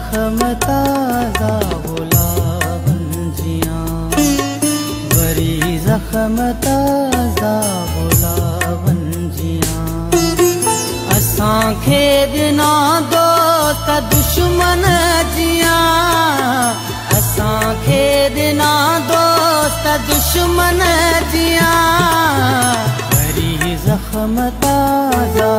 تازا ڀولاو جيا وري زخم تازا ڀولاو جيا اسان کي ڏنا دوست دشمن جيا. اسان کي ڏنا دوست دشمن جيا. وري زخم تازا